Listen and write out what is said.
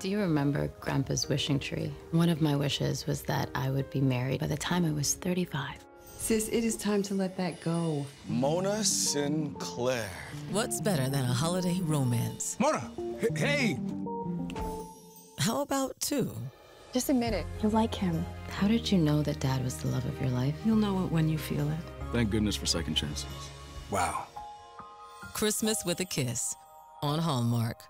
Do you remember Grandpa's wishing tree? One of my wishes was that I would be married by the time I was 35. Sis, it is time to let that go. Mona Sinclair. What's better than a holiday romance? Mona! Hey! How about two? Just admit it. You like him. How did you know that Dad was the love of your life? You'll know it when you feel it. Thank goodness for second chances. Wow. Christmas with a Kiss on Hallmark.